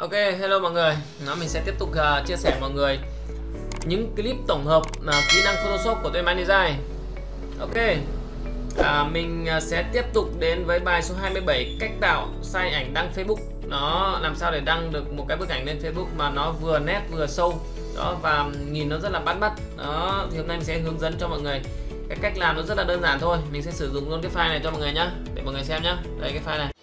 Ok, hello mọi người. Nó mình sẽ tiếp tục uh, chia sẻ mọi người những clip tổng hợp uh, kỹ năng Photoshop của tôi Money Design. Ok. À, mình uh, sẽ tiếp tục đến với bài số 27 cách tạo sai ảnh đăng Facebook. Nó làm sao để đăng được một cái bức ảnh lên Facebook mà nó vừa nét vừa sâu. Đó và nhìn nó rất là bắt mắt. Đó thì hôm nay mình sẽ hướng dẫn cho mọi người cái cách làm nó rất là đơn giản thôi. Mình sẽ sử dụng luôn cái file này cho mọi người nhá. Để mọi người xem nhá. Đây cái file này.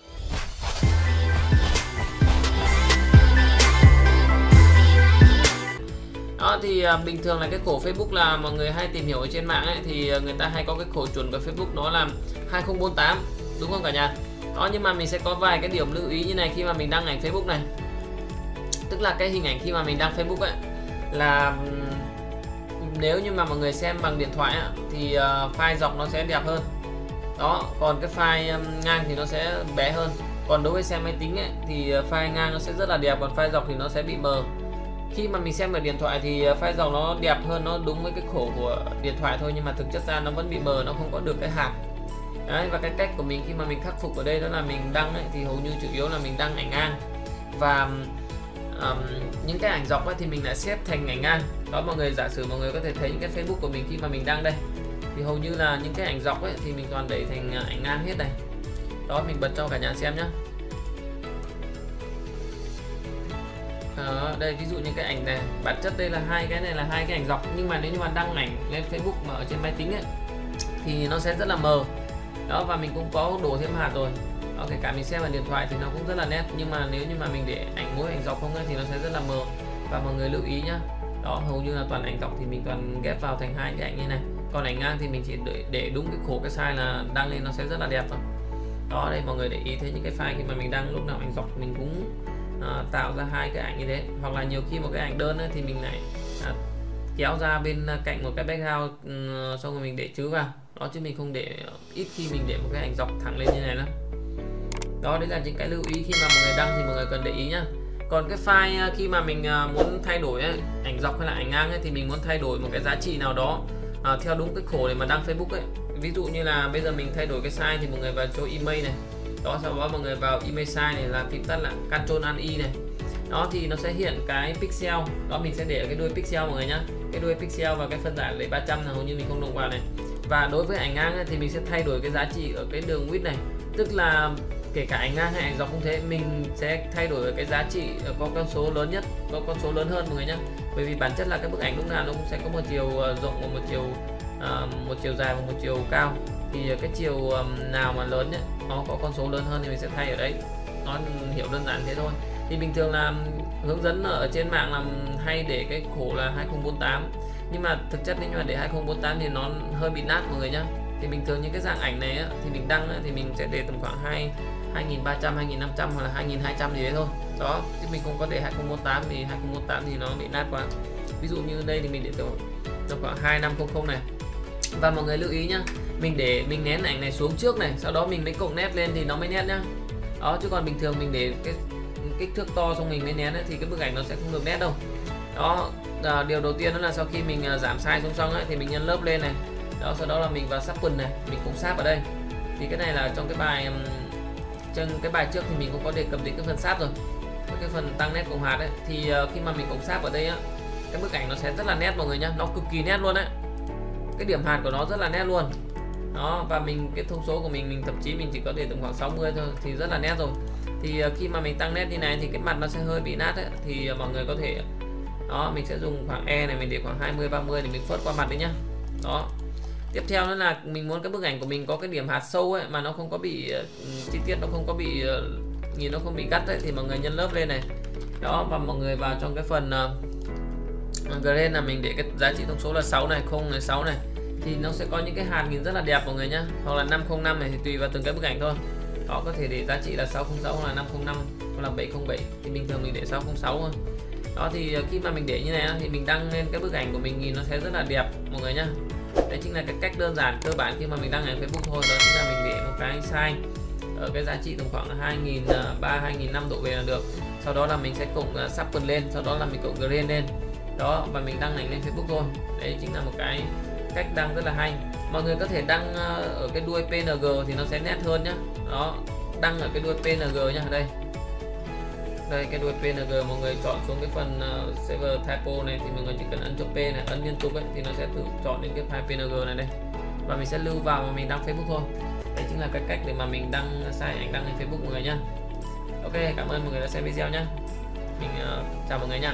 Đó thì à, bình thường là cái khổ Facebook là mọi người hay tìm hiểu ở trên mạng ấy thì à, người ta hay có cái khổ chuẩn của Facebook nó là 2048 đúng không cả nhà? Đó nhưng mà mình sẽ có vài cái điểm lưu ý như này khi mà mình đăng ảnh Facebook này. Tức là cái hình ảnh khi mà mình đăng Facebook ấy là nếu như mà mọi người xem bằng điện thoại ấy, thì à, file dọc nó sẽ đẹp hơn. Đó còn cái file ngang thì nó sẽ bé hơn. Còn đối với xem máy tính ấy, thì file ngang nó sẽ rất là đẹp còn file dọc thì nó sẽ bị mờ khi mà mình xem ở điện thoại thì ờ, file dòng nó đẹp hơn nó đúng với cái khổ của điện thoại thôi nhưng mà thực chất ra nó vẫn bị mờ nó không có được cái hạt. Đấy, và cái cách của mình khi mà mình khắc phục ở đây đó là mình đăng ấy, thì hầu như chủ yếu là mình đăng ảnh ngang. Và um, những cái ảnh dọc ấy, thì mình lại xếp thành ảnh ngang. Đó mọi người giả sử mọi người có thể thấy những cái Facebook của mình khi mà mình đăng đây thì hầu như là những cái ảnh dọc ấy thì mình toàn đẩy thành ờ, ảnh ngang hết này đó mình bật cho cả nhà xem nhé đây ví dụ như cái ảnh này bản chất đây là hai cái này là hai cái ảnh dọc. Nhưng mà nếu như mà đăng ảnh lên Facebook mà ở trên máy tính ấy thì nó sẽ rất là mờ. Đó và mình cũng có đổ thêm hạt rồi. Đó, kể cả mình xem vào điện thoại thì nó cũng rất là nét. Nhưng mà nếu như mà mình để ảnh mỗi ảnh dọc không ấy, thì nó sẽ rất là mờ. Và mọi người lưu ý nhá. Đó hầu như là toàn ảnh dọc thì mình toàn ghép vào thành hai cái ảnh như này. Còn ảnh ngang thì mình chỉ để, để đúng cái khổ cái size là đăng lên nó sẽ rất là đẹp thôi. Đó đây mọi người để ý thấy những cái file khi mà mình đăng lúc nào ảnh dọc mình cũng tạo ra hai cái ảnh như thế. Hoặc là nhiều khi một cái ảnh đơn ấy, thì mình lại à, kéo ra bên à, cạnh một cái background um, xong rồi mình để chữ vào. Đó chứ mình không để ít khi mình để một cái ảnh dọc thẳng lên như này lắm. Đó đấy là những cái lưu ý khi mà mọi người đăng thì mọi người cần để ý nhá. Còn cái file à, khi mà mình à, muốn thay đổi ấy, ảnh dọc hay là ảnh ngang ấy, thì mình muốn thay đổi một cái giá trị nào đó à, theo đúng cái khổ để mà đăng Facebook ấy. Ví dụ như là bây giờ mình thay đổi cái size thì mọi người vào chỗ email này đó sau đó mọi người vào Image size này là phím tắt là Ctrl Alt Y này. Đó thì nó sẽ hiện cái pixel. Đó mình sẽ để cái đuôi pixel mọi người nhá. Cái đuôi pixel và cái phân giải lấy 300 là hầu như mình không động vào này. Và đối với ảnh ngang thì mình sẽ thay đổi cái giá trị ở cái đường width này. Tức là kể cả ảnh ngang hay ảnh dọc cũng thế mình sẽ thay đổi cái giá trị có con số lớn nhất có con số lớn hơn mọi người nhé bởi vì bản chất là cái bức ảnh lúc nào nó cũng sẽ có một chiều ờ, rộng và một chiều uh, một chiều dài và một chiều cao thì cái chiều nào mà lớn ấy, nó có con số lớn hơn thì mình sẽ thay ở đấy. Nó hiểu đơn giản thế thôi. Thì bình thường là hướng dẫn ở trên mạng làm hay để cái khổ là 2048 nhưng mà thực chất nếu như mà để 2048 thì nó hơi bị nát mọi người nhá. Thì bình thường những cái dạng ảnh này á, thì mình đăng thì mình sẽ để tầm khoảng 2 2300 2500 hoặc là 2200 gì đấy thôi. Đó chứ mình không có để 2048 thì 2048 thì nó bị nát quá. Ví dụ như đây thì mình để tầm khoảng 2500 này. Và mọi người lưu ý nhá mình để mình nén ảnh này xuống trước này sau đó mình mới cộng nét lên thì nó mới nét nhá. Đó chứ còn bình thường mình để cái kích thước to xong mình mới nén ấy, thì cái bức ảnh nó sẽ không được nét đâu. Đó à, điều đầu tiên đó là sau khi mình à, giảm size xuống xong ấy, thì mình nhân lớp lên này. Đó sau đó là mình vào sharpen này mình cũng sáp ở đây. Thì cái này là trong cái bài trong cái bài trước thì mình cũng có đề cập đến cái phần sáp rồi. Cái phần tăng nét cộng hạt ấy thì à, khi mà mình cộng sáp ở đây á cái bức ảnh nó sẽ rất là nét mọi người nhá. Nó cực kỳ nét luôn đấy cái điểm hạt của nó rất là nét luôn đó và mình cái thông số của mình mình thậm chí mình chỉ có để tầm khoảng 60 thôi thì rất là nét rồi. Thì ờ, khi mà mình tăng nét như này thì cái mặt nó sẽ hơi bị nát ấy, thì ờ, mọi người có thể đó mình sẽ dùng khoảng E này mình để khoảng 20 30 để mình phớt qua mặt đấy nhá. Đó. Tiếp theo nữa là mình muốn cái bức ảnh của mình có cái điểm hạt sâu ấy mà nó không có bị ờ, chi tiết nó không có bị nhìn nó không bị gắt ấy, thì mọi người nhân lớp lên này. Đó và mọi người vào trong cái phần uh, grade là mình để cái giá trị thông số là 6 này không này 6 này thì nó sẽ có những cái hạt nhìn rất là đẹp mọi người nhá. Hoặc là 505 này thì tùy vào từng cái bức ảnh thôi. Đó có thể để giá trị là 606 hoặc là 505 hoặc là 707 thì bình thường mình để 606 thôi. Đó thì ờ, khi mà mình để như này thì mình đăng lên cái bức ảnh của mình nhìn nó sẽ rất là đẹp mọi người nhá. Đấy chính là cái cách đơn giản cơ bản khi mà mình đăng ảnh Facebook thôi đó chính là mình để một cái size ở cái giá trị tầm khoảng 2003 2005 độ về là được. Sau đó là mình sẽ cộng ờ, uh, sharpen lên sau đó là mình cộng green lên. Đó và mình đăng ảnh lên Facebook thôi. Đấy chính là một cái cách đăng rất là hay. Mọi người có thể đăng ờ, ở cái đuôi PNG thì nó sẽ nét hơn nhá. Đó đăng ở cái đuôi PNG nhá đây. Đây cái đuôi PNG mọi người chọn xuống cái phần uh, server typo này thì mọi người chỉ cần ấn cho P này ấn liên tục ấy thì nó sẽ tự chọn đến cái file PNG này đây. Và mình sẽ lưu vào mà mình đăng Facebook thôi. Đấy chính là cái cách để mà mình đăng sai ảnh đăng lên Facebook mọi người nhá. Ok cảm ơn mọi người đã xem video nhá. Mình uh, chào mọi người nhá.